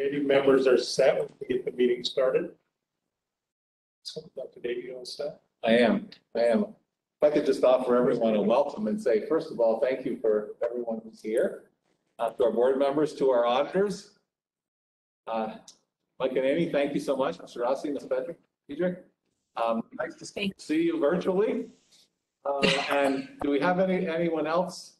committee members are set, we can get the meeting started. So Dr. Davey, you all set? I am, I am. If I could just offer everyone a welcome and say, first of all, thank you for everyone who's here. Uh, to our board members, to our auditors. Uh, Mike and Amy, thank you so much. Mr. Rossi, Ms. Pedro, Pedro. Um, nice to Thank see you virtually. Uh, and do we have any, anyone else?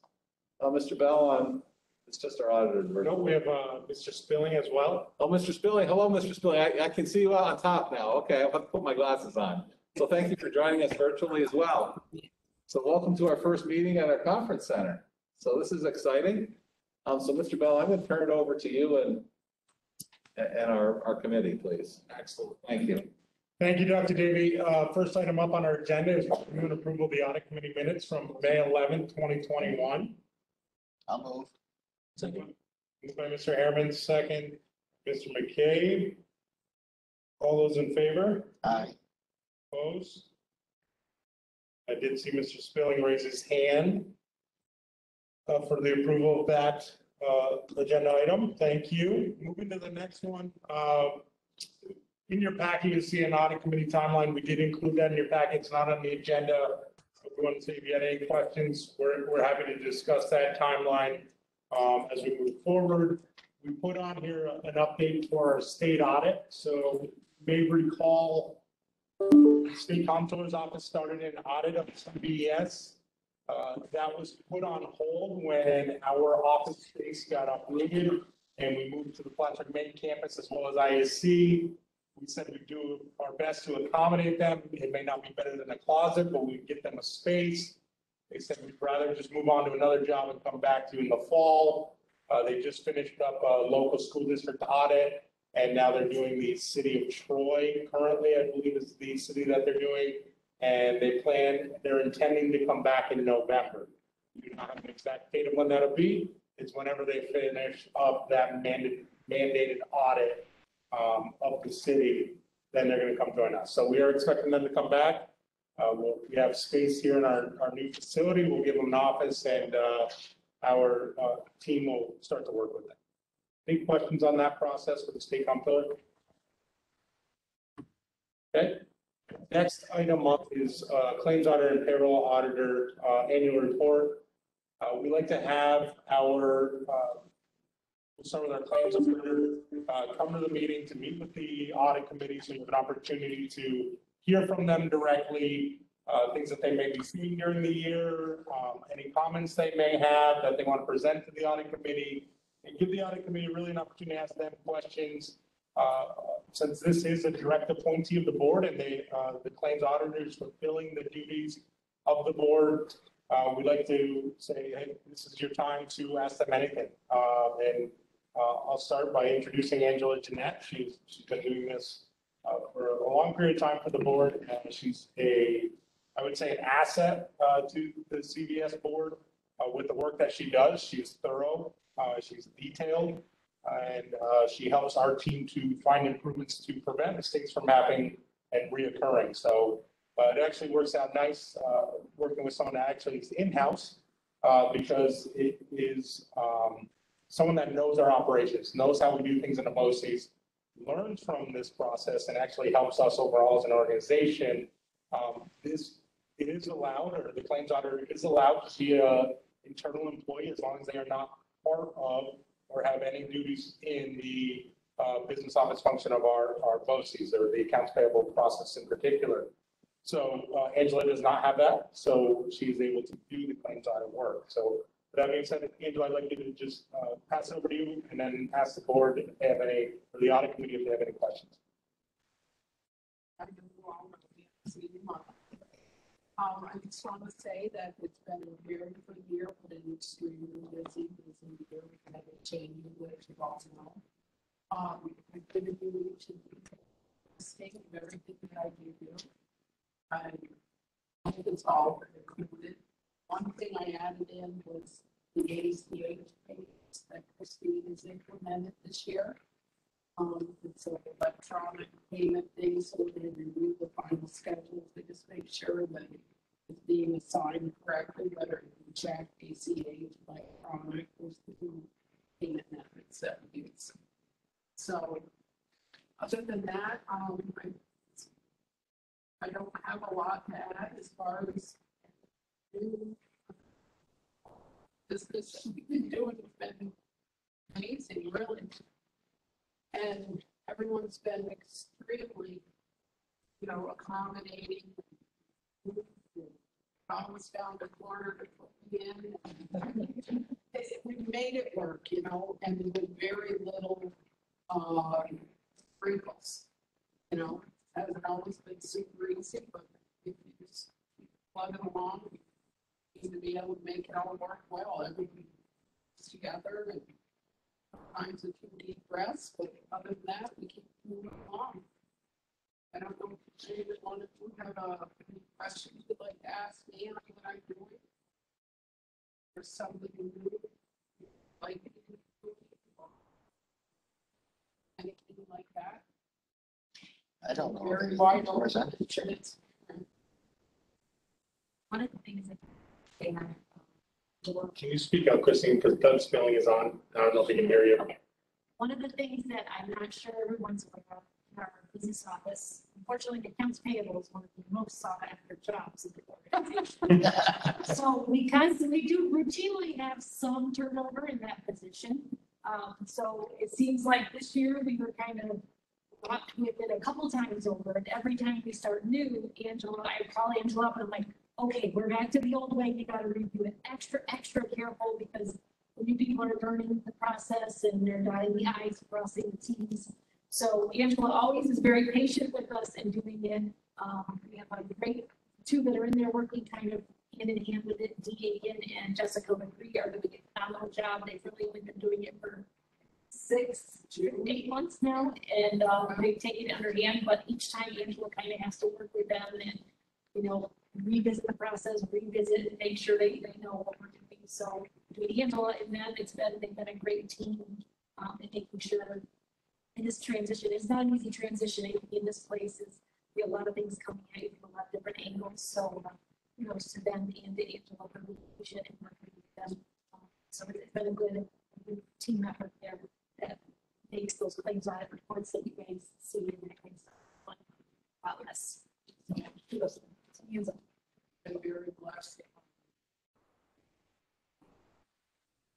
Uh, Mr. Bell on, it's just our auditors. No, virtually. we have, uh, Mr. Spilling as well. Oh, Mr. Spilling, hello, Mr. Spilling. I, I can see you out on top now. Okay, I'll have to put my glasses on. So thank you for joining us virtually as well. So welcome to our first meeting at our conference center. So this is exciting. Um, so Mr. Bell, I'm going to turn it over to you and, and our, our committee, please. Excellent. Thank you. Thank you, Dr. Davey. Uh, First item up on our agenda is review and approval of the audit committee minutes from May 11, 2021. I'll move. Moved by Mr. Harriman, second, Mr. McCabe. All those in favor? Aye. Opposed? I did see Mr. Spilling raise his hand uh, for the approval of that uh, agenda item. Thank you. Moving to the next one. uh, In your packet, you see an audit committee timeline. We did include that in your packet. It's not on the agenda. If you want to see if you had any questions, we're, we're happy to discuss that timeline um, as we move forward. We put on here an update for our state audit. So you may recall State Comptroller's Office started an audit of CVES. Uh, That was put on hold when our office space got uprooted and we moved to the Plattsburgh main campus as well as ISC. We said we'd do our best to accommodate them. It may not be better than a closet, but we'd get them a space. They said we'd rather just move on to another job and come back to you in the fall. Uh, They just finished up a local school district audit. And now they're doing the city of Troy currently, I believe is the city that they're doing. And they plan, they're intending to come back in November. We do not have an exact date of when that'll be. It's whenever they finish up that mandated, mandated audit um, of the city, then they're gonna come join us. So we are expecting them to come back. Uh, we'll, we have space here in our, our new facility. We'll give them an office and, uh, our, uh, team will start to work with them. Any questions on that process with the state comptroller? Okay, next item up is uh, claims auditor and payroll auditor uh, annual report. Uh, We like to have our, uh, we'll our claims auditor, uh, come to the meeting to meet with the audit committee, so you have an opportunity to hear from them directly, uh, things that they may be seeing during the year, um, any comments they may have that they want to present to the audit committee, and give the audit committee really an opportunity to ask them questions. Uh, Since this is a direct appointee of the board and they, uh, the claims auditor is fulfilling the duties of the board, uh, we'd like to say, hey, this is your time to ask them anything. Uh, And uh, I'll start by introducing Angela Jeanette. She's, she's been doing this a long period of time for the board. and She's a, I would say, an asset uh, to the CVES board uh, with the work that she does. She's thorough. Uh, she's detailed and, uh, she helps our team to find improvements to prevent mistakes from happening and reoccurring. So, uh, it actually works out nice, uh, working with someone that actually is in-house, uh, because it is, um, someone that knows our operations, knows how we do things in the BOCES, learns from this process and actually helps us overall as an organization. Um, this is allowed, or the claims auditor is allowed to be a internal employee as long as they are not part of or have any duties in the uh, business office function of our, our BOCES or the accounts payable process in particular. So uh, Angela does not have that, so she's able to do the claims audit work. So that being said, Angela, I'd like you to just uh, pass it over to you and then ask the board if they have any, or the audit committee if they have any questions. You you. Um, I just want to say that it's been a very good year, but an extremely busy, busy year. We've had a change in which you all know. Um, I've a new to mistake of everything that I do here. I think it's all included. One thing I added in was the ACH payments that Christine has implemented this year. Um, it's an electronic payment thing, so they review the final schedules, they just make sure that it's being assigned correctly, whether it's check, ACH, electronic, those two payment methods that we use. So Other than that, um, I, I don't have a lot to add as far as this, this, we've been doing, has been amazing, really. And everyone's been extremely, you know, accommodating. Always found a corner to put me in. We made it work, you know, and with very little, um, wrinkles. You know, hasn't always been super easy, but if you just plug it along, to be able to make it all work well, everything together and times a few deep breaths, but other than that, we keep moving along. I don't know if anyone wanted to have uh, any questions you'd like to ask me on what I'm doing. Or something new, like. Anything like that. I don't know. Very wide as far as I'm open. One of the things that Can you speak up, Christine, because Doug Spilling is on. I don't know if he can hear you. One of the things that I'm not sure everyone's aware of in our business office, unfortunately, accounts payable is one of the most sought after jobs in the organization. So we constantly do routinely have some turnover in that position. Um, so it seems like this year we were kind of walked with it a couple times over, and every time we start new, Angela, I call Angela up and I'm like, okay, we're back to the old way, you gotta review it extra, extra careful, because new people are learning the process and they're dotting the i's, crossing the t's. So Angela always is very patient with us and doing it. Um, we have a great two that are in there working kind of hand in hand with it. Dee Egan and Jessica McCree are doing a phenomenal job. They've really only been doing it for six, eight months now. And, um, they've taken it under hand, but each time Angela kind of has to work with them and, you know, revisit the process, revisit and make sure they, they know what we're doing. So between Angela and them, it's been, they've been a great team, um, and making sure in this transition, it's not an easy transition in this place, is, a lot of things coming at you from a lot of different angles, so, uh, you know, to them and Angela for and working with them. Um, So it's been a good, good team effort there that makes those claims audit reports that you guys see and that kind of stuff. Less. So, kudos to them. Hands up. been very blessed.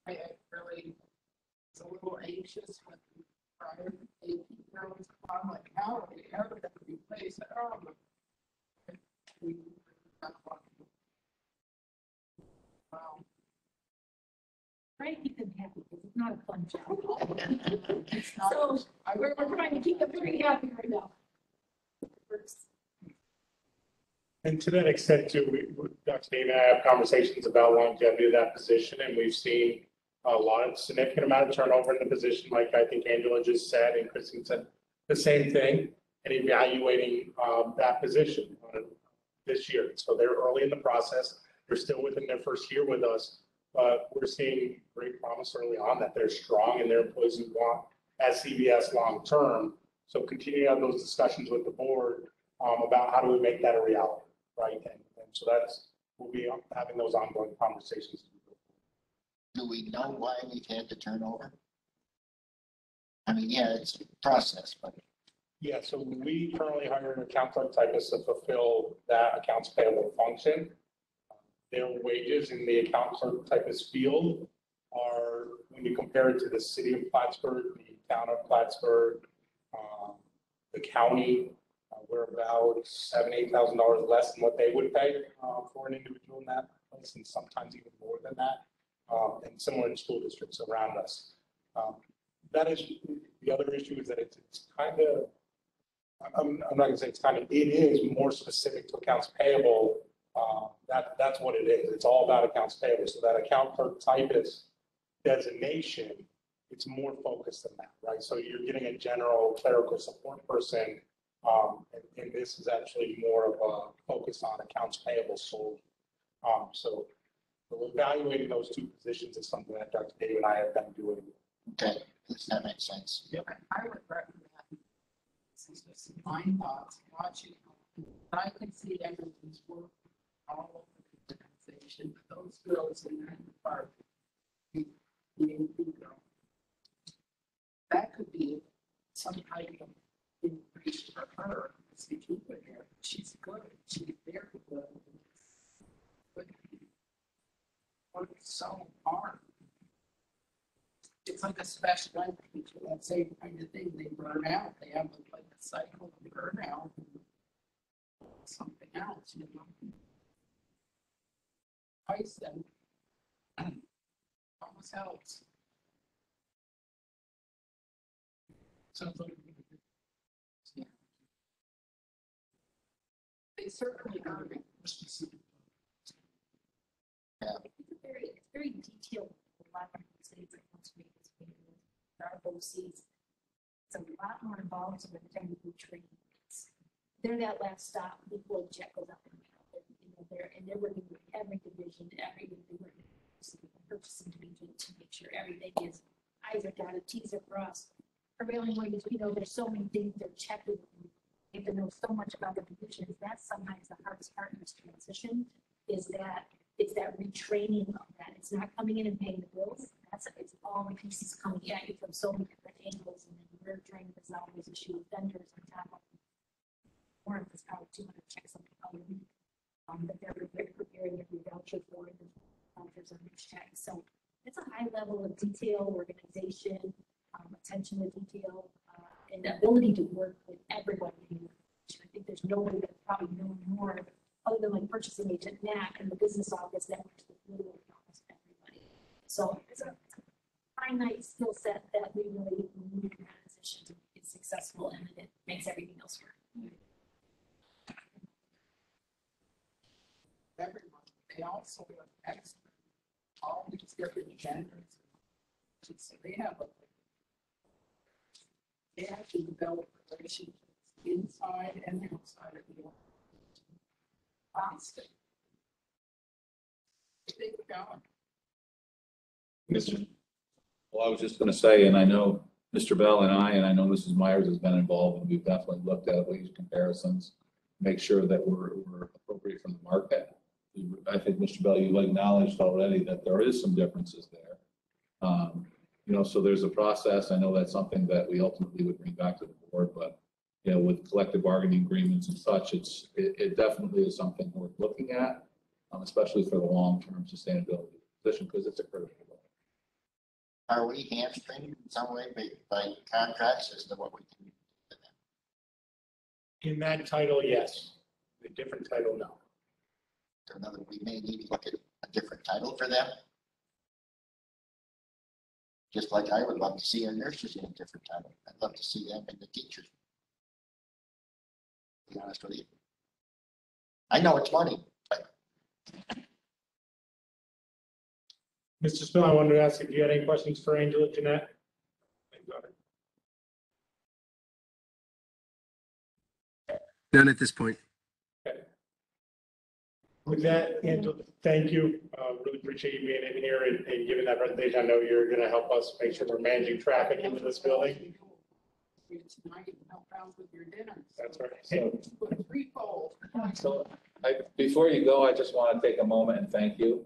I, I really was a little anxious when prior to eight years, I'm like, how are we ever gonna replace it? My- we- Wow. Try to keep them happy, because it's not a fun job. It's not- So, I We're, we're trying to keep them pretty happy right now. And to that extent too, we, Dr. Dave and I have conversations about longevity of that position and we've seen a lot of significant amount of turnover in the position, like I think Angela just said and Kristen said the same thing and evaluating, um, that position uh, this year. So they're early in the process. They're still within their first year with us, but we're seeing great promise early on that they're strong and they're employees who want at CVES long-term. So continue to have those discussions with the board, um, about how do we make that a reality? Right? And, and so that's, we'll be having those ongoing conversations. Do we know why we've had the turnover? I mean, yeah, it's a process, but Yeah, so we currently hire an account clerk typist to fulfill that accounts payable function. Their wages in the account clerk typist field are, when you compare it to the city of Plattsburgh, the town of Plattsburgh, um, the county, we're about seven, eight thousand dollars less than what they would pay, uh, for an individual in that place, and sometimes even more than that. Um, and similar in school districts around us. Um, that is, the other issue is that it's, it's kind of, I'm, I'm not gonna say it's kind of, it is more specific to accounts payable. Uh, that, that's what it is. It's all about accounts payable. So that account clerk typist designation, it's more focused than that, right? So you're getting a general clerical support person. Um, and, and this is actually more of a focus on accounts payable solely. Um, so so evaluating those two positions is something that Dr. Dave and I have been doing. okay, does that make sense? I I would recommend, this is just my thoughts, watching, I can see everyone's work all over the organization, but those girls in that department. you- you- you know, That could be some type of increase for her, keep it. She's good, she's very good. But Work so hard. It's like a special ed teacher, that same kind of thing, they burn out, they have like a cycle of burnout. Something else, you know. Ice them. Almost helps. Sounds like. Yeah. They certainly are. It's a very, it's very detailed, a lot of cities like most communities, there are BOCES. It's a lot more involved in the technical training. It's- They're that last stop before the check goes up. and the you know, They're, and they're working with every division, every, division, purchasing division to make sure everything is, I's are dotted, T's are crossed. Prevailing wages, you know, there's so many things they're checking. Have to know so much about the divisions. That's sometimes the hardest part in this transition is that it's that retraining of that. It's not coming in and paying the bills. That's, it's all the pieces coming at you from so many different angles and then we're trying to resolve issues with vendors on top of. Warrant is probably two hundred checks on the week. Um, that they're preparing every voucher for vouchers on each check. So it's a high level of detail, organization, um, attention to detail, and the ability to work with everyone. in organization. I think there's nobody that probably knows more other than like purchasing agent Nat and the business office that works with literally almost everybody. So it's a finite skill set that we really need in that position to be successful and it makes everything else work. everyone, they also have experts, all these different genders. So they have a. They actually develop relationships inside and outside of the. organization. Mr. Well, I was just gonna say, and I know Mr. Bell and I, and I know Mrs. Myers has been involved, and we've definitely looked at wage comparisons, make sure that we're, we're appropriate from the market. I think, Mr. Bell, you acknowledged already that there is some differences there. Um, you know, so there's a process. I know that's something that we ultimately would bring back to the board, but, you know, with collective bargaining agreements and such, it's, it, it definitely is something worth looking at, um, especially for the long-term sustainability position, because it's a critical. one. Are we hamstringed in some way by, by contracts as to what we can? do to them? In that title, yes. The different title, no. Or Another, we may need to look at a different title for them. Just like I would love to see our nurses in a different title. I'd love to see them in the teachers. To Be honest with you. I know it's money, but Mr. Spill, I wanted to ask if you had any questions for Angela, Jeanette? Go. None at this point. With that, Angela, thank you. Uh, really appreciate you being in here and, and giving that presentation. I know you're gonna help us make sure we're managing traffic into this building. Tonight, help out with your dinner. That's right. So, so I, before you go, I just want to take a moment and thank you.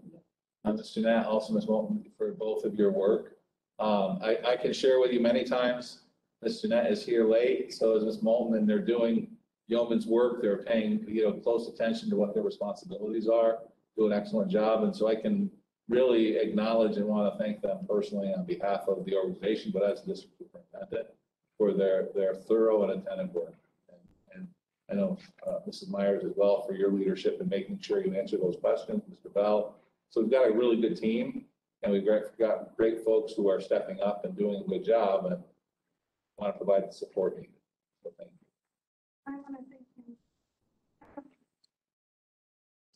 Uh, Ms. Jeanette, also Ms. Moulton, for both of your work. Um, I, I can share with you many times, Ms. Jeanette is here late, so is Ms. Moulton, and they're doing yeoman's work. They're paying, you know, close attention to what their responsibilities are, do an excellent job. And so I can really acknowledge and want to thank them personally on behalf of the organization, but as district superintendent for their, their thorough and attentive work. And- And I know uh, Mrs. Myers as well for your leadership in making sure you answer those questions, Mr. Bell. So we've got a really good team and we've got great folks who are stepping up and doing a good job and want to provide the support needed. So thank you. I want to thank you.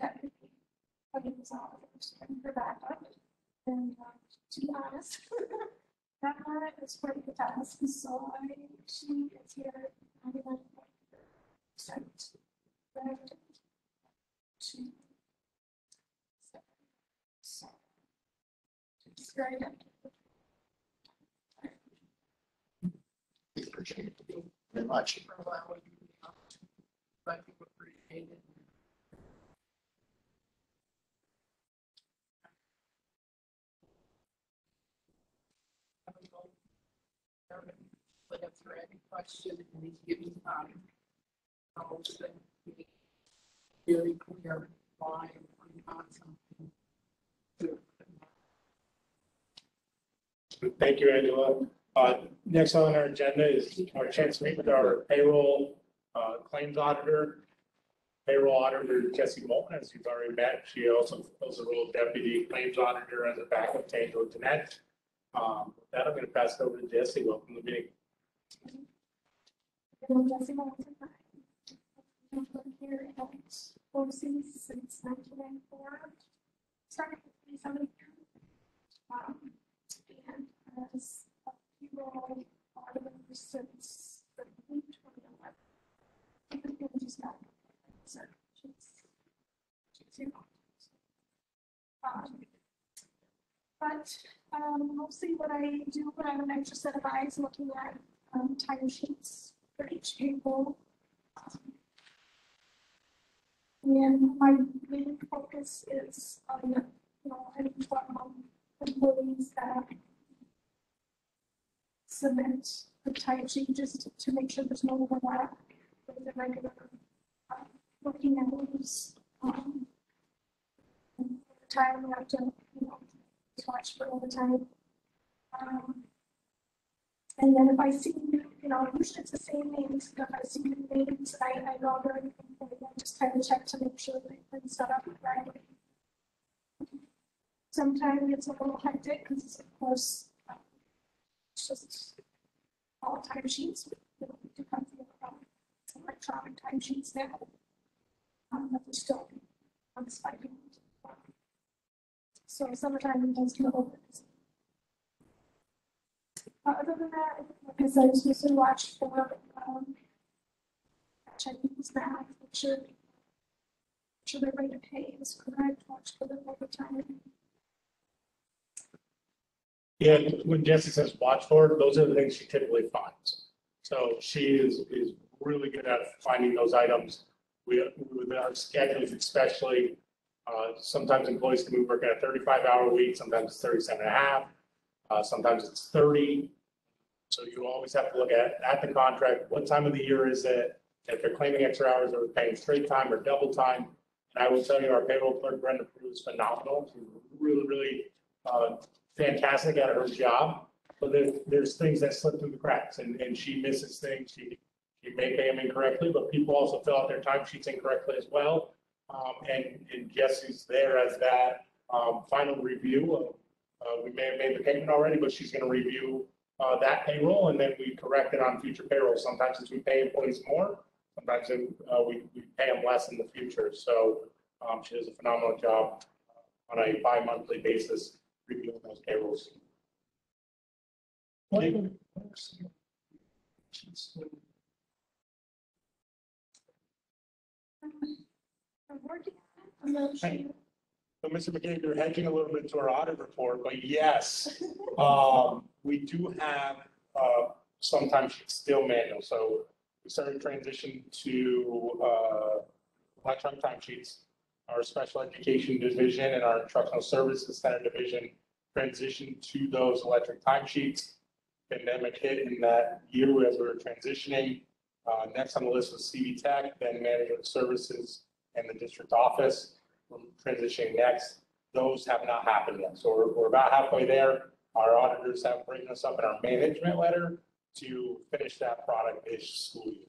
Deputy, this and to be honest, that is task, so I, she is here. Very very much. for allowing me the opportunity. We appreciate it. But it's answer any at any given time. I'll Very clear why I'm something. Thank you, Angela. Uh, Next on our agenda is our chance to meet with our payroll uh, claims auditor. Payroll auditor Jesse Moulton, as you've already met. She also fills the role of deputy claims auditor as a backup to Angela Jeanette. Um, With that, I'm going to pass it over to Jesse. Welcome to the meeting. Jesse Moulton. I've here at OC since nineteen ninety-four. Started with twenty-seven. Um, and as a payroll auditor since the twenty eleven. I think it just got. so she's- she's here. Um, But, um, mostly what I do, when I have an extra set of eyes looking at, um, time sheets for each payroll. And my main focus is on, you know, any um, employees that submit the time sheet just to- to make sure there's no overlap the regular working hours. um, Time we have to, you know, watch for overtime. Um, and then if I see, you know, usually it's the same names, but if I see new names, I, I log in, and I just kind of check to make sure that it's set up right. Sometimes it's a little hectic, because of course, it's just all time sheets, you know, electronic time sheets now. Um, but they're still on the spiking. So summertime it does get over. Uh, Other than that, like I said, just usually watch for, um, checking these math, make sure, make sure their rate of pay is correct, watch for the overtime. Yeah, when Jesse says watch for those are the things she typically finds. So she is, is really good at finding those items. We, with our schedules especially, uh, sometimes employees can be working a thirty-five hour week, sometimes it's 37 and a half, uh, sometimes it's thirty. So you always have to look at, at the contract, what time of the year is it? If they're claiming extra hours, they paying straight time or double time? And I will tell you, our payroll clerk Brenda Prue is phenomenal. She's really, really, uh, fantastic at her job. But there, there's things that slip through the cracks and, and she misses things. She, she may pay them incorrectly, but people also fill out their timesheets incorrectly as well. Um, and, and Jesse's there as that, um, final review of, uh, we may have made the payment already, but she's gonna review, uh, that payroll and then we correct it on future payroll. Sometimes we pay employees more, sometimes, uh, we, we pay them less in the future. So, um, she does a phenomenal job on a bi-monthly basis reviewing those payrolls. I'm working on it, I'm not Hey. sure. So, Mr. McCabe, you're hedging a little bit to our audit report, but yes, um, we do have, uh, sometimes it's still manual, so we started transition to, uh, electronic timesheets. Our special education division and our instructional services center division transitioned to those electric timesheets. Pandemic hit in that year as we were transitioning. Uh, next on the list was CV Tech, then management services and the district office. We're transitioning next. Those have not happened yet. So we're, we're about halfway there. Our auditors have written us up in our management letter to finish that product this school year.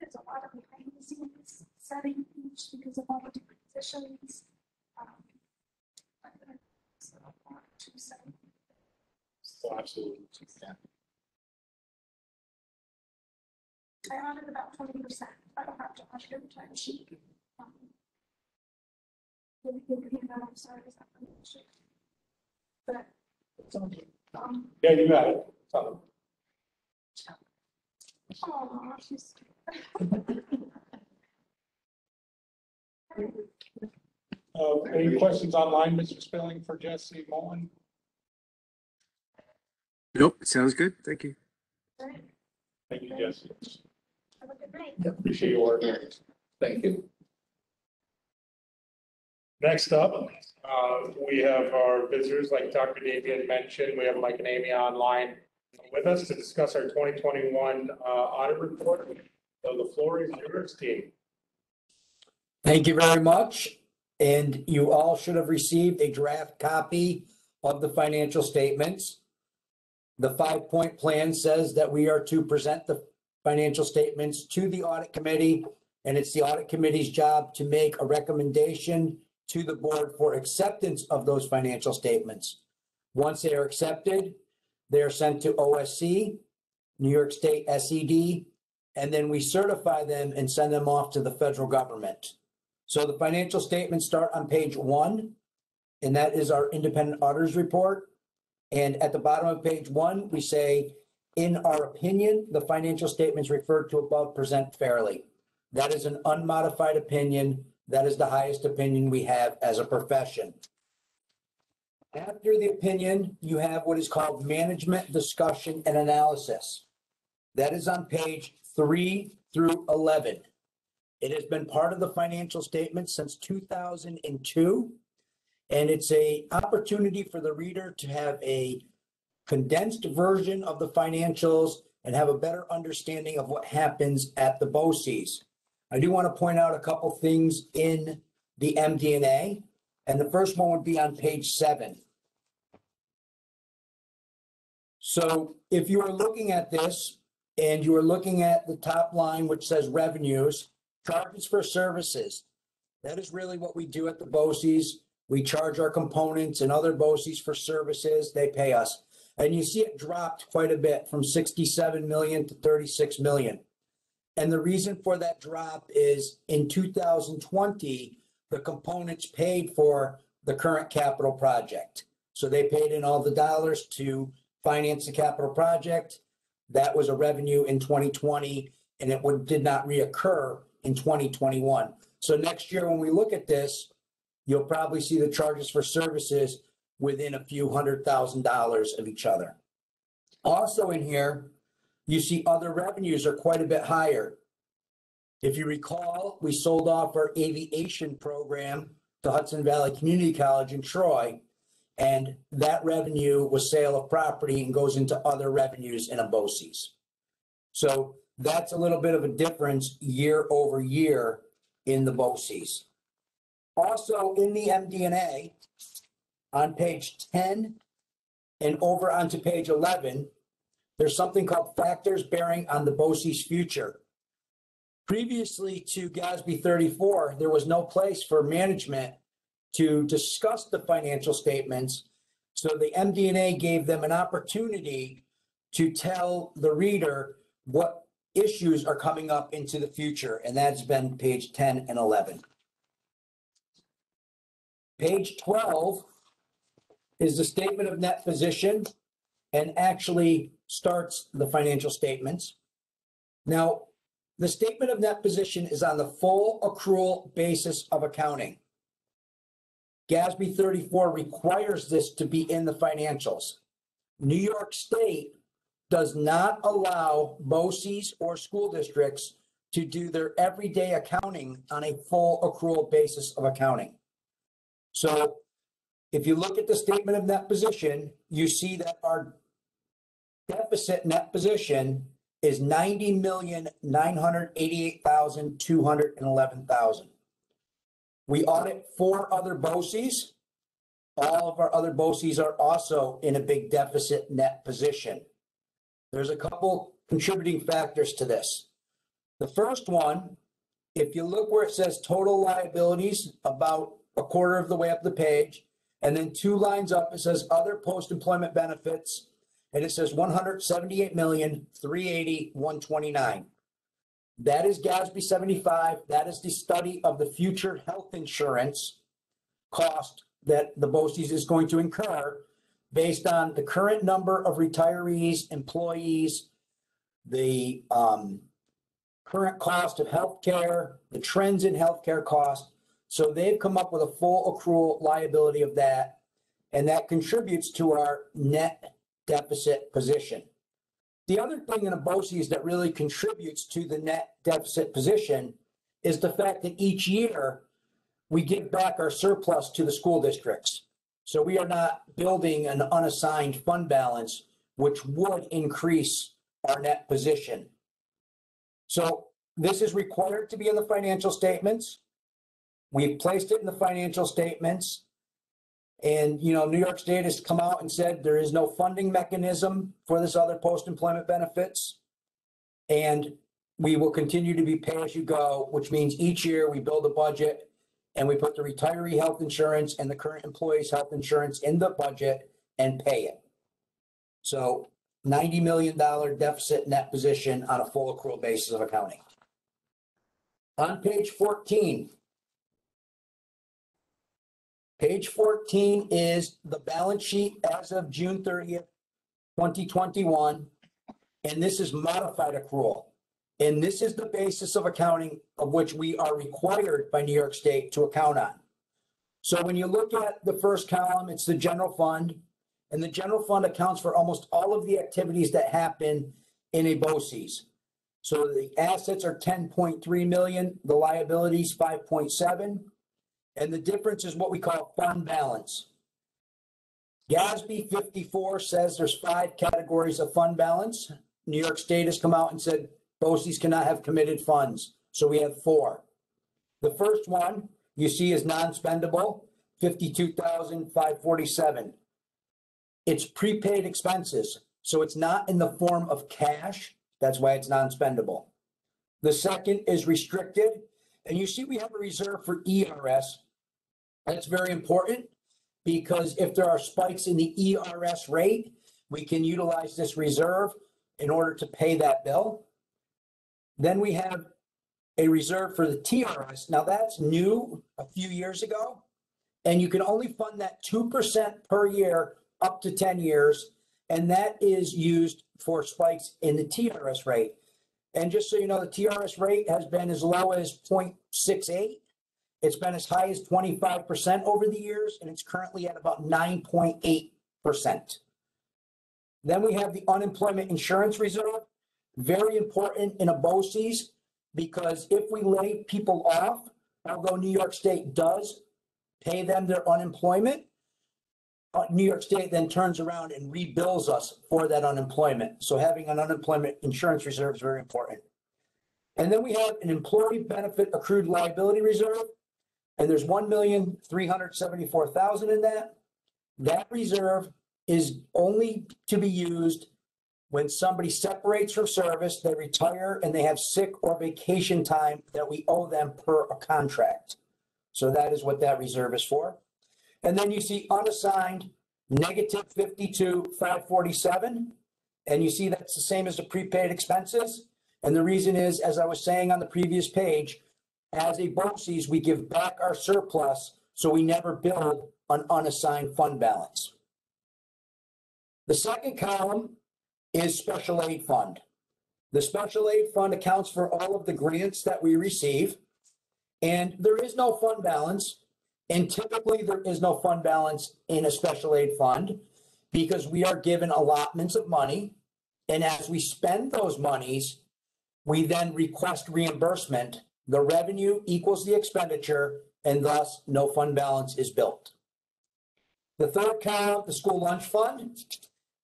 There's a lot of behind the scenes setting each because of all the different positions. um, but there's a lot to absolutely. I added about twenty percent, I don't have to audit every time sheet. Um, Really good, you know, I'm sorry, is that for the sheet? But, um, Yeah, you got it. So, oh, she's. Uh, any questions online, Mr. Spilling for Jesse Moulton? Nope, sounds good. Thank you. Thank you, Jesse. Have a good night. Appreciate your work. Thank you. Next up, uh, we have our visitors, like Dr. Davey had mentioned, we have Mike and Amy online. with us to discuss our 2021 uh, audit report. So the floor is yours, team. Thank you very much. And you all should have received a draft copy of the financial statements. The five-point plan says that we are to present the financial statements to the audit committee, and it's the audit committee's job to make a recommendation to the board for acceptance of those financial statements. Once they are accepted, they are sent to OSC, New York State SED, and then we certify them and send them off to the federal government. So the financial statements start on page one, and that is our independent auditors report. And at the bottom of page one, we say, in our opinion, the financial statements referred to above present fairly. That is an unmodified opinion. That is the highest opinion we have as a profession. After the opinion, you have what is called management discussion and analysis. That is on page three through 11. It has been part of the financial statement since 2002. And it's a opportunity for the reader to have a condensed version of the financials and have a better understanding of what happens at the BOCES. I do want to point out a couple things in the MD&A, and the first one would be on page seven. So if you are looking at this and you are looking at the top line, which says revenues, charges for services, that is really what we do at the BOCES. We charge our components and other BOCES for services. They pay us. And you see it dropped quite a bit from 67 million to 36 million. And the reason for that drop is in 2020, the components paid for the current capital project. So they paid in all the dollars to finance the capital project. That was a revenue in 2020 and it would, did not reoccur in 2021. So next year, when we look at this, you'll probably see the charges for services within a few hundred thousand dollars of each other. Also in here, you see other revenues are quite a bit higher. If you recall, we sold off our aviation program to Hudson Valley Community College in Troy. And that revenue was sale of property and goes into other revenues in a BOCES. So that's a little bit of a difference year over year in the BOCES. Also in the MD&A, on page 10 and over onto page 11, there's something called factors bearing on the BOCES future. Previously to GASB 34, there was no place for management to discuss the financial statements. So the MD&A gave them an opportunity to tell the reader what issues are coming up into the future, and that's been page 10 and 11. Page 12 is the statement of net position and actually starts the financial statements. Now, the statement of net position is on the full accrual basis of accounting. GASB 34 requires this to be in the financials. New York State does not allow BOCES or school districts to do their everyday accounting on a full accrual basis of accounting. So if you look at the statement of net position, you see that our deficit net position is ninety million, nine hundred eighty-eight thousand, two hundred and eleven thousand. We audit four other BOCES. All of our other BOCES are also in a big deficit net position. There's a couple contributing factors to this. The first one, if you look where it says total liabilities, about a quarter of the way up the page, and then two lines up, it says other post-employment benefits, and it says 178 million, 380, 129. That is GASB 75. That is the study of the future health insurance cost that the BOCES is going to incur based on the current number of retirees, employees, the um, current cost of healthcare, the trends in healthcare costs. So they've come up with a full accrual liability of that, and that contributes to our net deficit position. The other thing in a BOCES that really contributes to the net deficit position is the fact that each year we give back our surplus to the school districts. So we are not building an unassigned fund balance. which would increase our net position. So this is required to be in the financial statements. We've placed it in the financial statements. And, you know, New York State has come out and said there is no funding mechanism for this other post-employment benefits. And we will continue to be pay-as-you-go, which means each year we build a budget and we put the retiree health insurance and the current employee's health insurance in the budget and pay it. So $90 million deficit net position on a full accrual basis of accounting. On page 14. Page 14 is the balance sheet as of June 30th, 2021. And this is modified accrual. And this is the basis of accounting of which we are required by New York State to account on. So when you look at the first column, it's the general fund. And the general fund accounts for almost all of the activities that happen in a BOCES. So the assets are 10.3 million, the liabilities 5.7. And the difference is what we call fund balance. GASB 54 says there's five categories of fund balance. New York State has come out and said BOCES cannot have committed funds. So we have four. The first one you see is non-spendable, 52,547. It's prepaid expenses, so it's not in the form of cash. That's why it's non-spendable. The second is restricted, and you see we have a reserve for ERS. That's very important because if there are spikes in the ERS rate, we can utilize this reserve in order to pay that bill. Then we have a reserve for the TRS. Now that's new a few years ago. And you can only fund that 2% per year up to 10 years. And that is used for spikes in the TRS rate. And just so you know, the TRS rate has been as low as 0.68. It's been as high as 25% over the years, and it's currently at about 9.8%. Then we have the unemployment insurance reserve, very important in a BOCES because if we lay people off, although New York State does pay them their unemployment, uh, New York State then turns around and rebills us for that unemployment. So having an unemployment insurance reserve is very important. And then we have an employee benefit accrued liability reserve, and there's one million three hundred seventy-four thousand in that. That reserve is only to be used when somebody separates from service, they retire, and they have sick or vacation time that we owe them per a contract. So that is what that reserve is for. And then you see unassigned, negative 52,547. And you see that's the same as the prepaid expenses. And the reason is, as I was saying on the previous page, as a BOCES, we give back our surplus, so we never build an unassigned fund balance. The second column is special aid fund. The special aid fund accounts for all of the grants that we receive. And there is no fund balance. And typically there is no fund balance in a special aid fund because we are given allotments of money. And as we spend those monies, we then request reimbursement the revenue equals the expenditure, and thus no fund balance is built. The third column, the school lunch fund,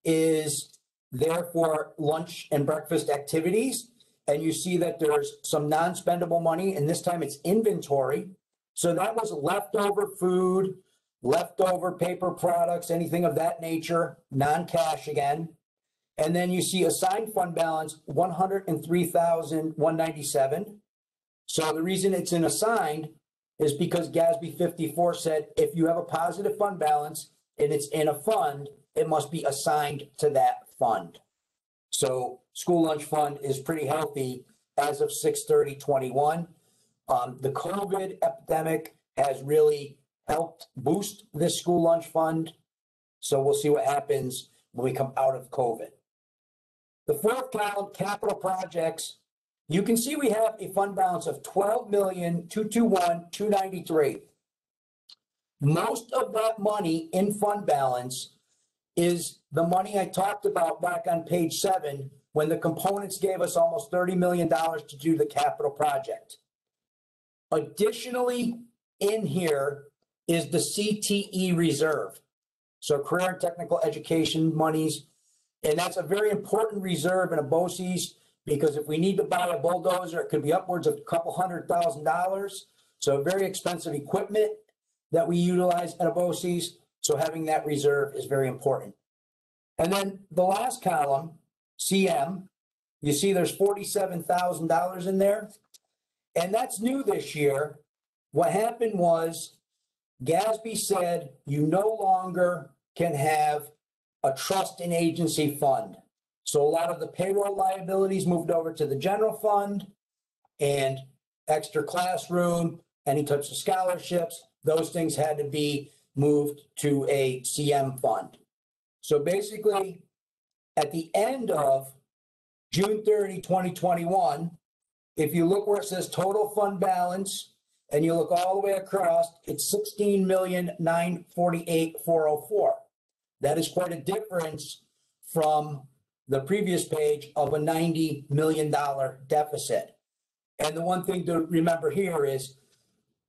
is there for lunch and breakfast activities. And you see that there's some non spendable money, and this time it's inventory. So that was leftover food, leftover paper products, anything of that nature, non cash again. And then you see assigned fund balance 103,197. So the reason it's in assigned is because GASB fifty-four said if you have a positive fund balance and it's in a fund, it must be assigned to that fund. So school lunch fund is pretty healthy as of 6/30/21. Um, the COVID epidemic has really helped boost this school lunch fund. So we'll see what happens when we come out of COVID. The fourth column, capital projects, you can see we have a fund balance of twelve million, two two one, two ninety-three. Most of that money in fund balance is the money I talked about back on page seven, when the components gave us almost $30 million to do the capital project. Additionally, in here is the CTE reserve. So career and technical education monies And that's a very important reserve in a BOCES because if we need to buy a bulldozer, it could be upwards of a couple hundred thousand dollars. So very expensive equipment that we utilize at a BOCES. So having that reserve is very important. And then the last column, CM, you see there's forty-seven thousand dollars in there. And that's new this year. What happened was GASB said you no longer can have a trust and agency fund. So a lot of the payroll liabilities moved over to the general fund and extra classroom, any types of scholarships, those things had to be moved to a CM fund. So basically, at the end of June 30, 2021, if you look where it says total fund balance and you look all the way across, it's sixteen million, nine forty-eight, four oh four. That is quite a difference from the previous page of a ninety million dollar deficit. And the one thing to remember here is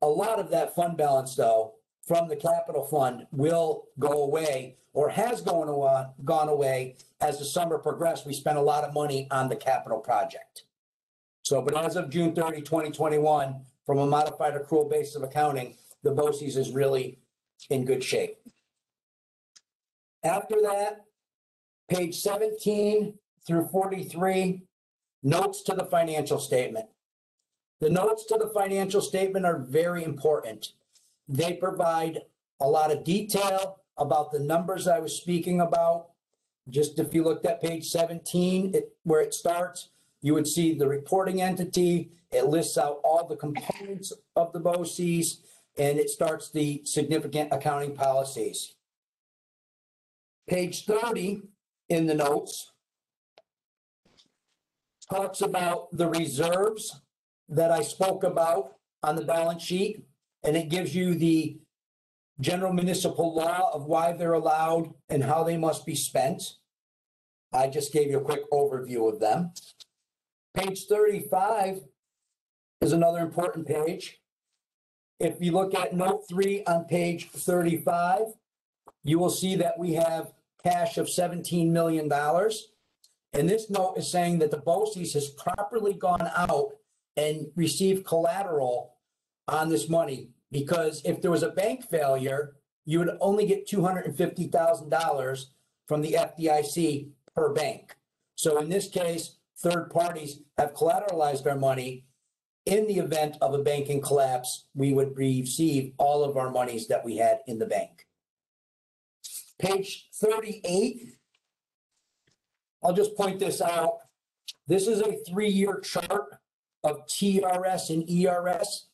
a lot of that fund balance though, from the capital fund will go away or has gone away, gone away as the summer progressed. We spent a lot of money on the capital project. So, but as of June 30, 2021, from a modified accrual basis of accounting, the BOCES is really in good shape. After that, page 17 through 43, notes to the financial statement. The notes to the financial statement are very important. They provide a lot of detail about the numbers I was speaking about. Just if you looked at page 17, it, where it starts, you would see the reporting entity. It lists out all the components of the BOCES and it starts the significant accounting policies. Page 30 in the notes talks about the reserves that I spoke about on the balance sheet, and it gives you the general municipal law of why they're allowed and how they must be spent. I just gave you a quick overview of them. Page 35 is another important page. If you look at note three on page 35, you will see that we have cash of $17 million. And this note is saying that the BOCES has properly gone out and received collateral on this money. Because if there was a bank failure, you would only get $250,000 from the FDIC per bank. So in this case, third parties have collateralized our money. In the event of a banking collapse, we would receive all of our monies that we had in the bank. Page 38. I'll just point this out. This is a three-year chart of TRS and ERS.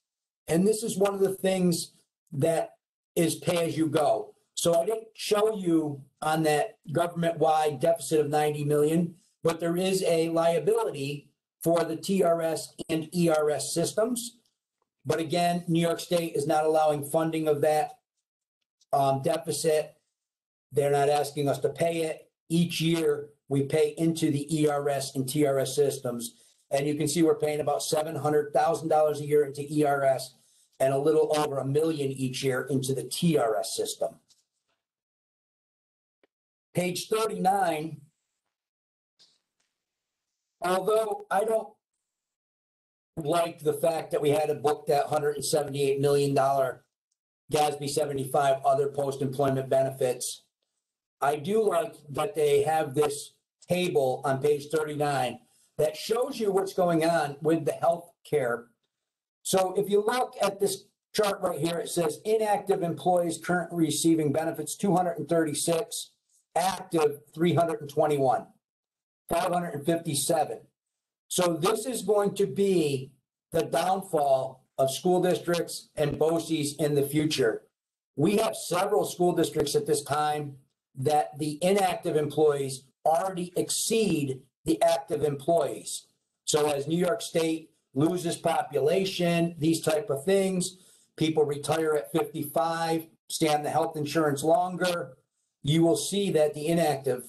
And this is one of the things that is pay as you go. So I didn't show you on that government-wide deficit of 90 million, but there is a liability for the TRS and ERS systems. But again, New York State is not allowing funding of that um, deficit. They're not asking us to pay it. Each year, we pay into the ERS and TRS systems. And you can see we're paying about $700,000 a year into ERS and a little over a million each year into the TRS system. Page 39. Although I don't like the fact that we had to book that $178 million GASB 75 other post-employment benefits, I do like that they have this table on page 39 that shows you what's going on with the health care. So if you look at this chart right here, it says inactive employees currently receiving benefits 236, active 321, 557. So this is going to be the downfall of school districts and BOCES in the future. We have several school districts at this time that the inactive employees already exceed the active employees. So as New York State loses population, these type of things, people retire at 55, stay on the health insurance longer, you will see that the inactive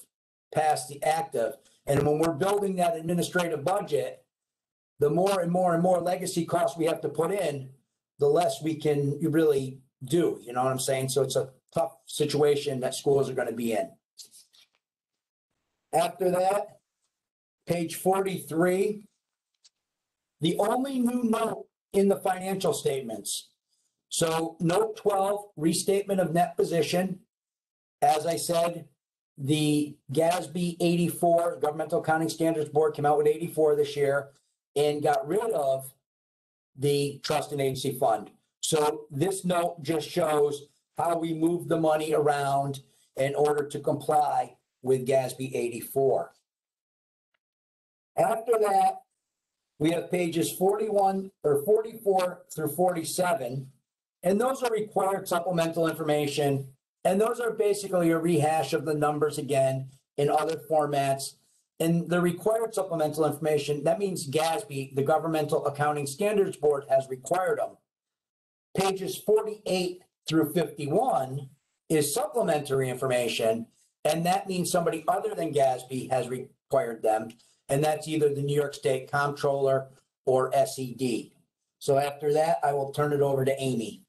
pass the active. And when we're building that administrative budget, the more and more and more legacy costs we have to put in, the less we can really do. You know what I'm saying? So it's a tough situation that schools are going to be in. After that, page forty-three. The only new note in the financial statements. So note twelve, restatement of net position. As I said, the GASB eighty-four, Governmental Accounting Standards Board came out with eighty-four this year and got rid of the trust and agency fund. So this note just shows how we move the money around in order to comply with GASB eighty-four. After that, we have pages forty-one or forty-four through forty-seven. And those are required supplemental information. And those are basically a rehash of the numbers again in other formats. And the required supplemental information, that means GASB, the Governmental Accounting Standards Board, has required them. Pages forty-eight through fifty-one is supplementary information. And that means somebody other than GASB has required them. And that's either the New York State Comptroller or SED. So after that, I will turn it over to Amy.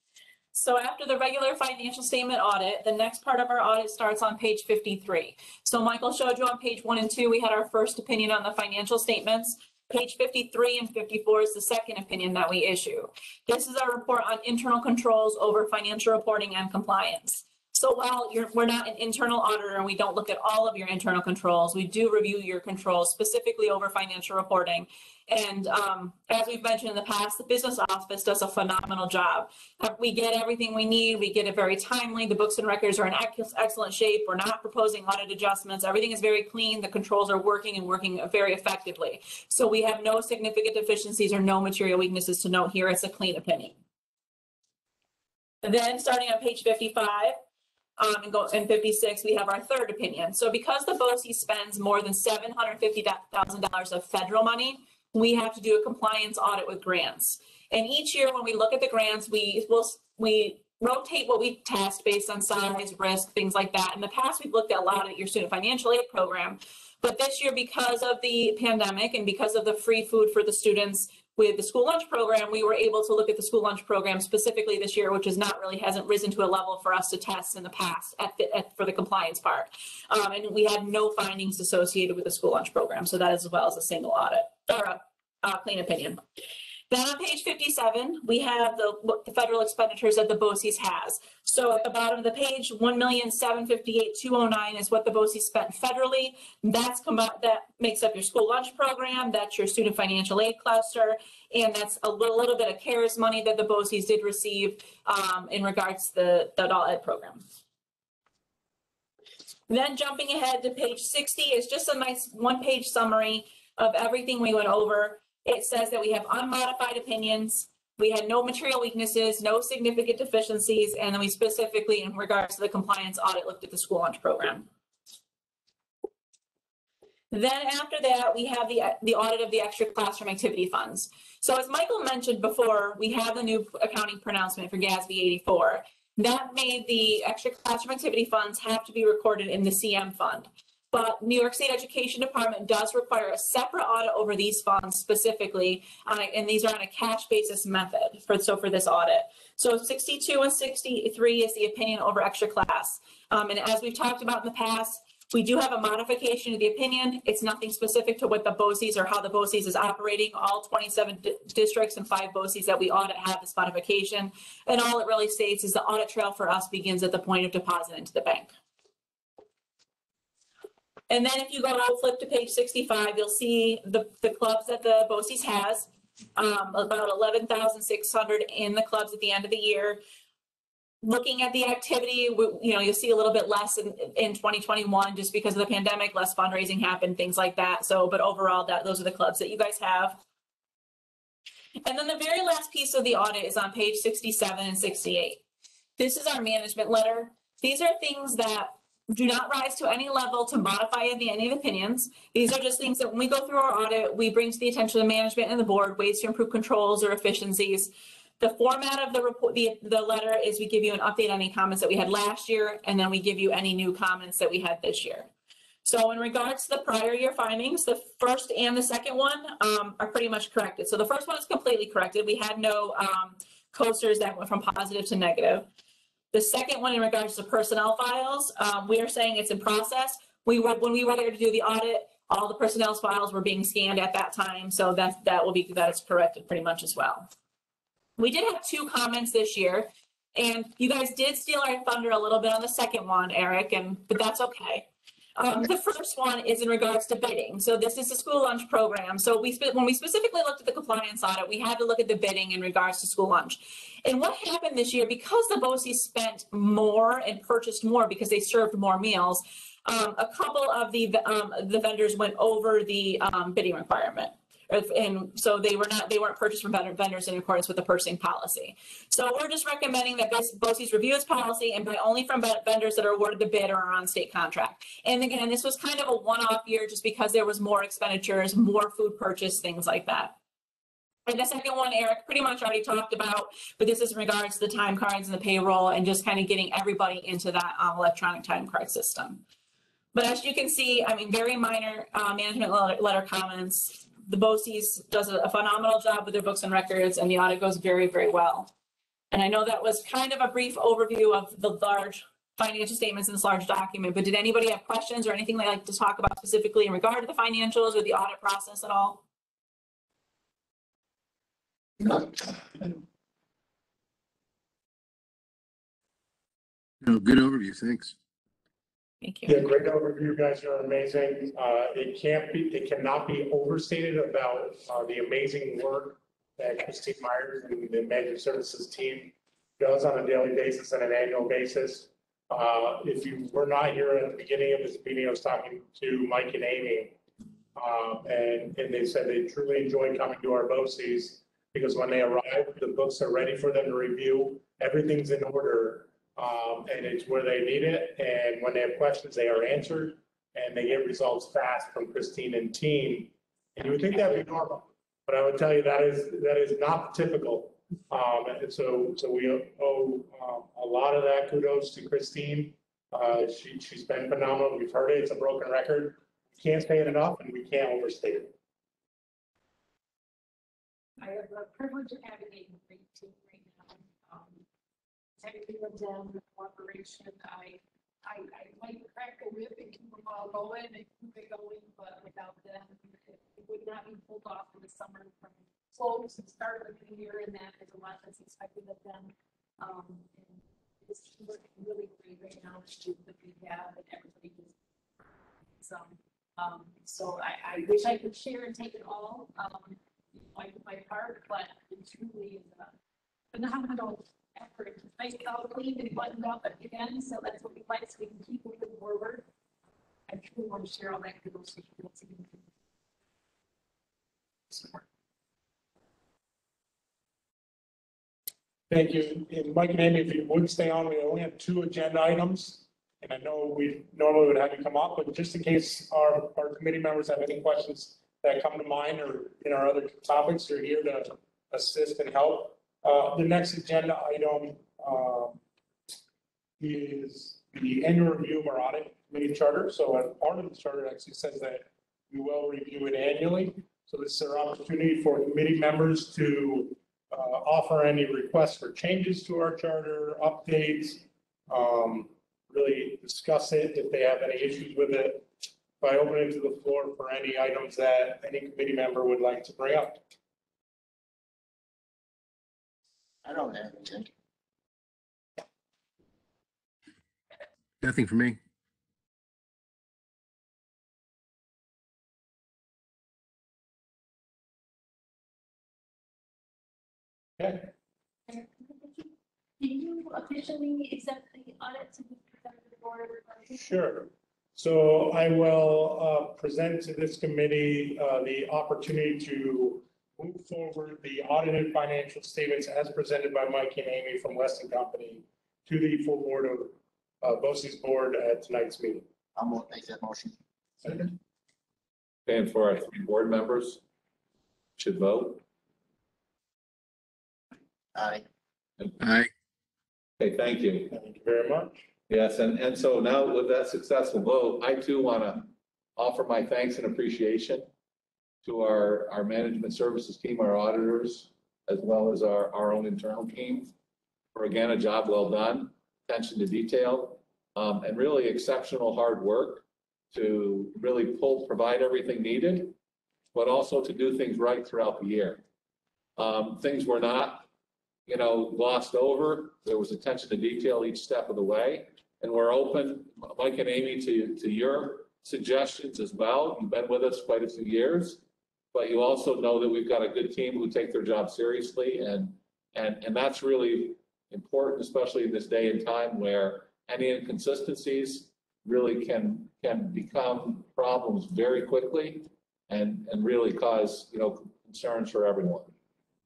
So after the regular financial statement audit, the next part of our audit starts on page fifty-three. So Michael showed you on page one and two, we had our first opinion on the financial statements. Page fifty-three and fifty-four is the second opinion that we issue. This is our report on internal controls over financial reporting and compliance. So while we're not an internal auditor and we don't look at all of your internal controls, we do review your controls specifically over financial reporting. And um, as we've mentioned in the past, the business office does a phenomenal job. We get everything we need. We get it very timely. The books and records are in excellent shape. We're not proposing audit adjustments. Everything is very clean. The controls are working and working very effectively. So we have no significant deficiencies or no material weaknesses to note here. It's a clean opinion. And then starting on page 55, um, and go, and fifty-six, we have our third opinion. So because the BOCES spends more than seven hundred fifty thousand dollars of federal money, we have to do a compliance audit with grants. And each year when we look at the grants, we will, we rotate what we test based on size, risk, things like that. In the past, we've looked at a lot at your student financial aid program. But this year, because of the pandemic and because of the free food for the students with the school lunch program, we were able to look at the school lunch program specifically this year, which is not really, hasn't risen to a level for us to test in the past at, at, for the compliance part. Um, and we had no findings associated with the school lunch program. So that is as well as a single audit or a, a clean opinion. Then on page fifty-seven, we have the, what the federal expenditures that the BOCES has. So at the bottom of the page, one million, seven fifty-eight, two oh nine is what the BOCES spent federally. That's that makes up your school lunch program, that's your student financial aid cluster, and that's a little, little bit of CARES money that the BOCES did receive, um, in regards to the, the adult ed program. Then jumping ahead to page sixty is just a nice one-page summary of everything we went over. It says that we have unmodified opinions. We had no material weaknesses, no significant deficiencies, and then we specifically, in regards to the compliance audit, looked at the school lunch program. Then after that, we have the, the audit of the extra classroom activity funds. So as Michael mentioned before, we have the new accounting pronouncement for GASB 84. That made the extra classroom activity funds have to be recorded in the CM fund. But New York State Education Department does require a separate audit over these funds specifically, and these are on a cash basis method for, so for this audit. So 62 and 63 is the opinion over extra class. Um, and as we've talked about in the past, we do have a modification to the opinion. It's nothing specific to what the BOCES or how the BOCES is operating. All 27 di- districts and five BOCES that we audit have this modification. And all it really states is the audit trail for us begins at the point of deposit into the bank. And then if you go flip to page 65, you'll see the, the clubs that the BOCES has. Um, about 11,600 in the clubs at the end of the year looking at the activity, we- you know, you'll see a little bit less in, in 2021 just because of the pandemic, less fundraising happened, things like that. So, but overall, that, those are the clubs that you guys have. And then the very last piece of the audit is on page 67 and 68. This is our management letter. These are things that do not rise to any level to modify any opinions. These are just things that when we go through our audit, we bring to the attention of management and the board, ways to improve controls or efficiencies. The format of the report, the, the letter is we give you an update on any comments that we had last year, and then we give you any new comments that we had this year. So in regards to the prior year findings, the first and the second one um, are pretty much corrected. So the first one is completely corrected. We had no um, CoSers that went from positive to negative. The second one in regards to personnel files, um, we are saying it's in process. We were, when we were there to do the audit, all the personnel's files were being scanned at that time, so that, that will be, that is corrected pretty much as well. We did have two comments this year, and you guys did steal our thunder a little bit on the second one, Eric, and, but that's okay. Um, the first one is in regards to bidding. So this is a school lunch program. So we, when we specifically looked at the compliance audit, we had to look at the bidding in regards to school lunch. And what happened this year, because the BOCES spent more and purchased more because they served more meals, um, a couple of the, um, the vendors went over the, um, bidding requirement. If- And so they were not, they weren't purchased from vendors in accordance with the purchasing policy. So we're just recommending that BOCES review its policy and buy only from vendors that are awarded the bid or are on state contract. And again, this was kind of a one-off year just because there was more expenditures, more food purchase, things like that. And the second one, Eric pretty much already talked about, but this is in regards to the time cards and the payroll and just kind of getting everybody into that um, electronic time card system. But as you can see, I mean, very minor uh, management letter, letter comments. The BOCES does a phenomenal job with their books and records and the audit goes very, very well. And I know that was kind of a brief overview of the large financial statements in this large document, but did anybody have questions or anything they'd like to talk about specifically in regard to the financials or the audit process at all? No. No, good overview. Thanks. Thank you. Yeah, great overview. You guys are amazing. Uh, it can't be, it cannot be overstated about, uh, the amazing work that Christine Myers and the managed services team does on a daily basis and an annual basis. Uh, if you were not here at the beginning of this meeting, I was talking to Mike and Amy. Uh, and, and they said they truly enjoy coming to our BOCES because when they arrive, the books are ready for them to review. Everything's in order. Um, and it's where they need it. And when they have questions, they are answered and they get results fast from Christine and team. And you would think that'd be normal, but I would tell you that is, that is not typical. Um, and so, so we owe, um, a lot of that kudos to Christine. Uh, she, she's been phenomenal. We've heard it. It's a broken record. We Can't say it enough and we can't overstate it. I have the privilege of having great team right now. Um, Technically, with them, the cooperation, I, I, I to crack the whip and keep them all going and keep it going, but without them, it would not be pulled off in the summer from close and start of the year and that is a lot that's expected of them. Um, and it's working really great right now, the students that we have and everybody is. So, um, so I, I wish I could share and take it all, um, like my part, but it truly is a phenomenal effort. Nice it all cleaned and buttoned up end, so that's what we like, so we can keep moving forward. I truly want to share all that good you. Support. Thank you. And Mike and Amy, if you would stay on, we only have two agenda items. And I know we normally would have you come up, but just in case our, our committee members have any questions that come to mind or in our other topics, you're here to assist and help. Uh, the next agenda item, um, is the annual review of our audit committee charter. So as part of the charter actually says that we will review it annually. So this is our opportunity for committee members to uh, offer any requests for changes to our charter, updates, um, really discuss it if they have any issues with it. By opening to the floor for any items that any committee member would like to bring up. I don't have anything. Nothing for me. Okay, Can you officially accept the audit to be presented to the board? sure. So I will uh, present to this committee uh, the opportunity to move forward the audited financial statements as presented by Mike and Amy from West & Company to the full board of uh, BOCES board at tonight's meeting. I'm gonna make that motion. Second. And for our three board members, should vote. Aye. Aye. Okay, thank you. Thank you very much. Yes, and, and so now with that successful vote, I too want to offer my thanks and appreciation to our, our management services team, our auditors, as well as our, our own internal team for again, a job well done, attention to detail, um, and really exceptional hard work to really pull, provide everything needed, but also to do things right throughout the year. Um, things were not, you know, glossed over. There was attention to detail each step of the way. And we're open, Mike and Amy, to, to your suggestions as well. You've been with us quite a few years. But you also know that we've got a good team who take their job seriously and, and, and that's really important, especially in this day and time where any inconsistencies really can, can become problems very quickly and, and really cause, you know, concerns for everyone.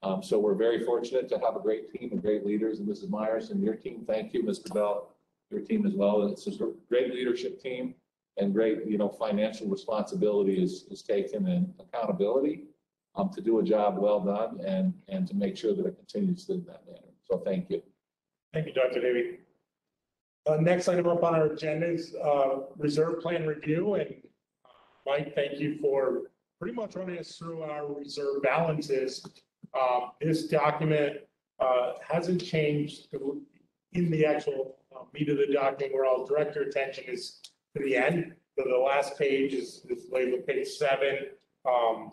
Um, so we're very fortunate to have a great team and great leaders, and Mrs. Myers and your team, thank you, Mr. Bell, your team as well. It's a great leadership team and great, you know, financial responsibility is, is taken and accountability um, to do a job well done and, and to make sure that it continues in that manner. So thank you. Thank you, Dr. Davey. Uh, next item up on our agenda is, uh, reserve plan review and uh, Mike, thank you for pretty much running us through our reserve balances. Uh, this document, uh, hasn't changed in the actual uh, meat of the document where I'll direct your attention is to the end. So the last page is, is labeled page seven, um,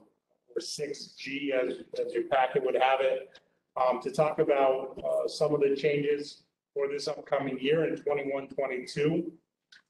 or six G as, as your packet would have it. Um, to talk about, uh, some of the changes for this upcoming year in 21-22.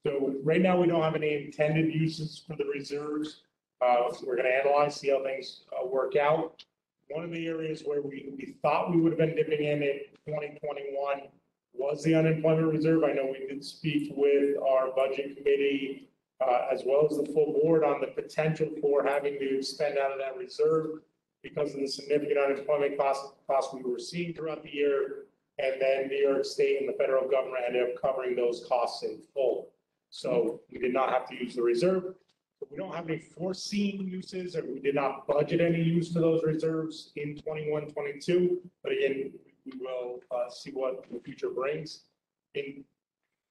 So right now, we don't have any intended uses for the reserves. Uh, we're gonna analyze, see how things, uh, work out. One of the areas where we, we thought we would have been dipping in in twenty twenty-one was the unemployment reserve. I know we did speak with our budget committee, uh, as well as the full board on the potential for having to spend out of that reserve because of the significant unemployment costs, costs we were seeing throughout the year. And then New York State and the federal government ended up covering those costs in full. So we did not have to use the reserve. But We don't have any foreseen uses, or we did not budget any use for those reserves in 21, 22. But again, we will uh, see what the future brings. And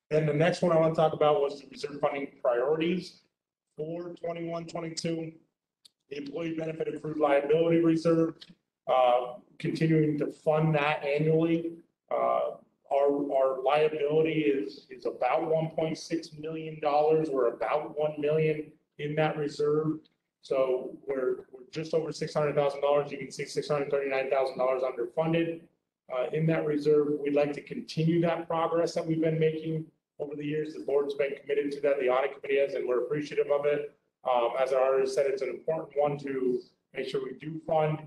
then the next one I want to talk about was the reserve funding priorities for 21, 22. The employee benefit accrued liability reserve, uh, continuing to fund that annually. Uh, Our, our liability is, is about $1.6 million. We're about 1 million in that reserve. So we're, we're just over six hundred thousand dollars. You can see six hundred thirty-nine thousand dollars underfunded. Uh, in that reserve, we'd like to continue that progress that we've been making over the years. The board's been committed to that, the audit committee has, and we're appreciative of it. Um, as I already said, it's an important one to make sure we do fund.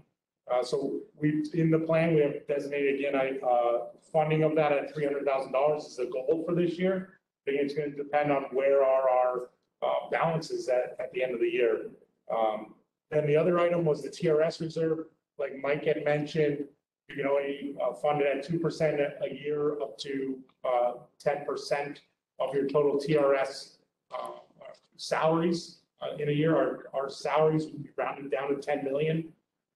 Uh, so we, in the plan, we have designated again, I, uh, funding of that at three hundred thousand dollars is the goal for this year. I think it's gonna depend on where are our uh, balances at, at the end of the year. Um, Then the other item was the TRS reserve, like Mike had mentioned, you can only uh, fund it at two percent a year up to uh, ten percent of your total TRS uh, salaries uh, in a year. Our, our salaries would be rounded down to ten million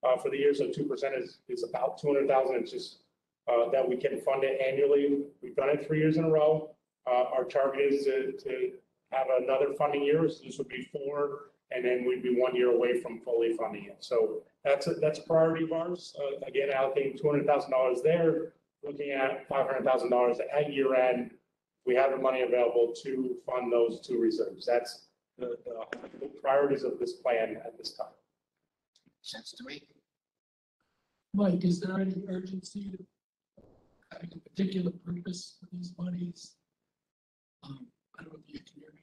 uh, for the year, so two percent is, is about two hundred thousand. It's just uh, that we can fund it annually. We've done it three years in a row. Uh, Our target is to, to have another funding year, so this would be four, and then we'd be one year away from fully funding it. So that's, a that's a priority of ours. Uh, Again, allocating two hundred thousand dollars there, looking at five hundred thousand dollars at year end. We have the money available to fund those two reserves. That's the, the priorities of this plan at this time. Sense to me. Mike, is there any urgency to having a particular purpose for these monies? Um, I don't know if you can hear me.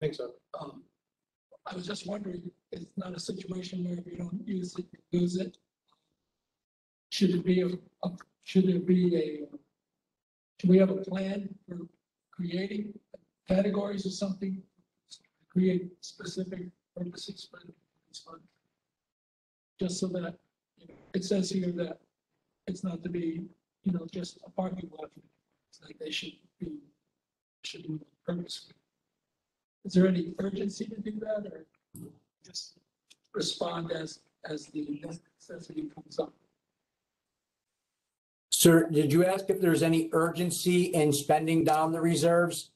I think so. Um, I was just wondering, it's not a situation where you don't use it, you lose it. Should it be a, a- should there be a, should we have a plan for creating categories or something? to Create specific purposes for this fund? Just so that, you know, it says here that it's not to be, you know, just a parking lot. It's like they should be, should be purposeful. Is there any urgency to do that or just respond as, as the necessity comes up? Sir, did you ask if there's any urgency in spending down the reserves?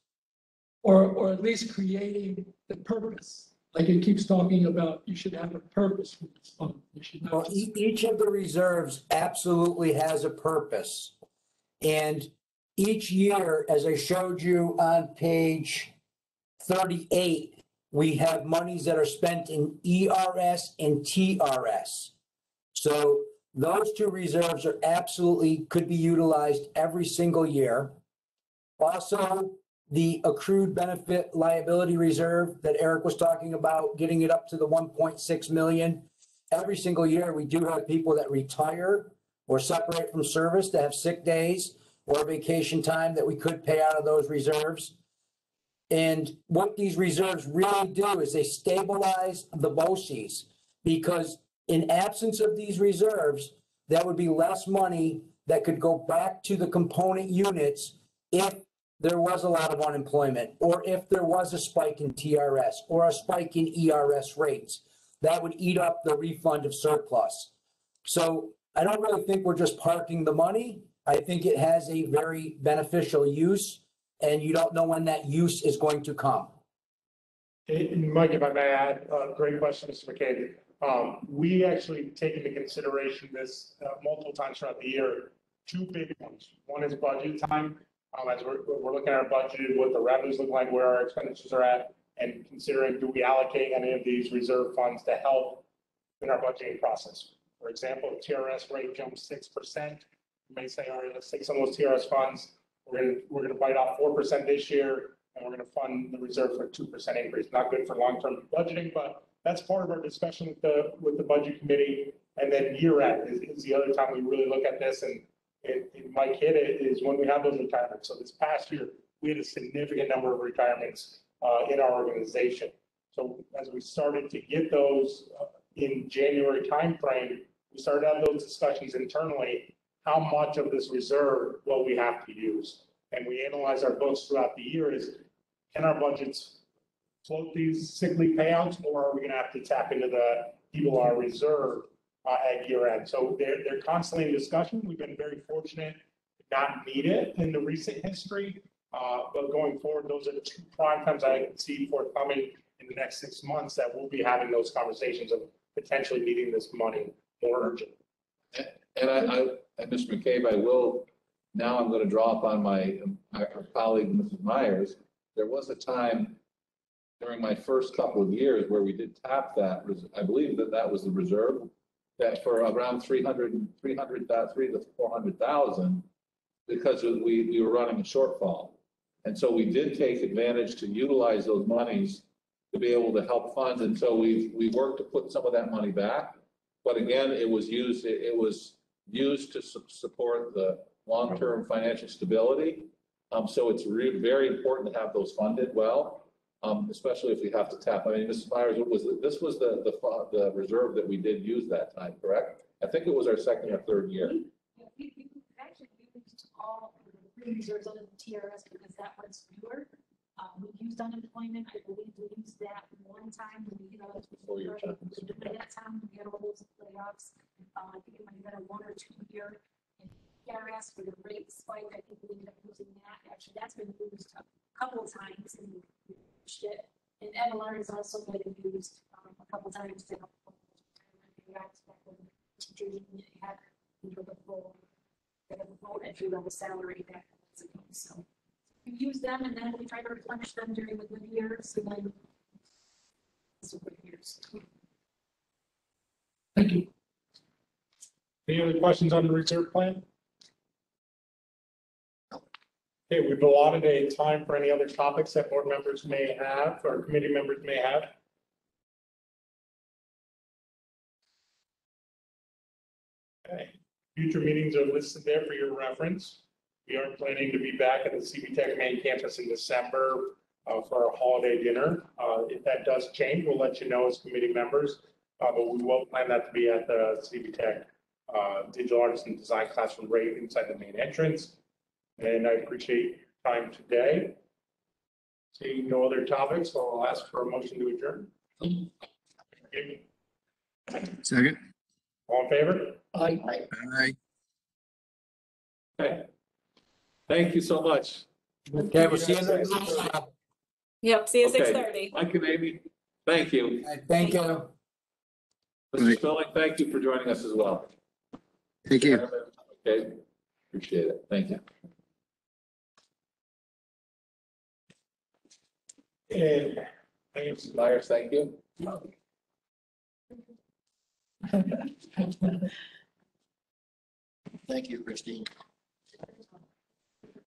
Or, or at least creating the purpose? Like it keeps talking about, you should have a purpose for this fund. You should Well, not. e- each of the reserves absolutely has a purpose. And each year, as I showed you on page thirty-eight, we have monies that are spent in ERS and TRS. So those two reserves are absolutely, could be utilized every single year. Also, the accrued benefit liability reserve that Eric was talking about, getting it up to the one point six million. Every single year, we do have people that retire or separate from service that have sick days or vacation time that we could pay out of those reserves. And what these reserves really do is they stabilize the BOCES. Because in absence of these reserves, that would be less money that could go back to the component units if there was a lot of unemployment, or if there was a spike in TRS, or a spike in ERS rates. That would eat up the refund of surplus. So I don't really think we're just parking the money. I think it has a very beneficial use, and you don't know when that use is going to come. And Mike, if I may add, uh, great question, Mr. McCabe. Um, we actually take into consideration this uh, multiple times throughout the year. Two big ones. One is budget time. Um, as we're, we're looking at our budget, what the revenues look like, where our expenditures are at, and considering, do we allocate any of these reserve funds to help in our budgeting process? For example, TRS rate jumps six percent, you may say, all right, let's take some of those TRS funds. We're gonna, we're gonna bite off four percent this year, and we're gonna fund the reserve for two percent increase. Not good for long-term budgeting, but that's part of our discussion with the, with the budget committee. And then year end is, is the other time we really look at this and it, it might hit it is when we have those retirements. So this past year, we had a significant number of retirements, uh, in our organization. So as we started to get those uh, in January timeframe, we started have those discussions internally. How much of this reserve will we have to use? And we analyze our books throughout the year is, can our budgets float these sick leave payouts, or are we gonna have to tap into the people reserve uh, at year end? So they're, they're constantly in discussion. We've been very fortunate to not need it in the recent history. Uh, but going forward, those are the two prime times I can see forthcoming in the next six months that we'll be having those conversations of potentially needing this money more urgent. And I, I, and Mr. McCabe, I will, now I'm gonna draw upon my, my colleague, Mrs. Myers. There was a time during my first couple of years where we did tap that, I believe that that was the reserve, that for around 300, 300, uh, three to four hundred thousand, because we, we were running a shortfall. And so we did take advantage to utilize those monies to be able to help fund, and so we, we worked to put some of that money back. But again, it was used, it, it was used to su- support the long-term financial stability. Um, so it's very important to have those funded well, um, especially if we have to tap. I mean, Mrs. Myers, it was, this was the, the, the reserve that we did use that time, correct? I think it was our second or third year. We, we actually used all the reserves other than TRS because that was newer. Um, we used unemployment, I believe we used that one time, when we, you know. was Before your time. By that time, we had all those layoffs, uh, I think it might have been a one or two year. And TRS for the rate spike, I think we ended up using that, actually, that's been used a couple of times and we used it. And Edelard has also been used, um, a couple of times to help. Teachers, and they had, you know, the full get a full entry level salary back. months ago. So we use them and then we try to replenish them during the good years and then. Super years. Thank you. Any other questions on the reserve plan? Okay, we've allotted a time for any other topics that board members may have or committee members may have. Okay, future meetings are listed there for your reference. We are planning to be back at the CV-TEC main campus in December uh, for our holiday dinner. Uh, If that does change, we'll let you know as committee members. Uh, But we will plan that to be at the CV-TEC uh, Digital Arts and Design Classroom right inside the main entrance. And I appreciate your time today. Seeing no other topics, so I'll ask for a motion to adjourn. Okay, Second? All in favor? I, Aye. Okay. Thank you so much. Okay, we'll see you next week. Yep, see you Okay. six thirty. Mike and Amy, thank you. Thank you. Mr. Right. Spilling, thank you for joining us as well. Thank you. Okay, appreciate it. Thank you. And I am Myers, thank you. Thank you, Christine.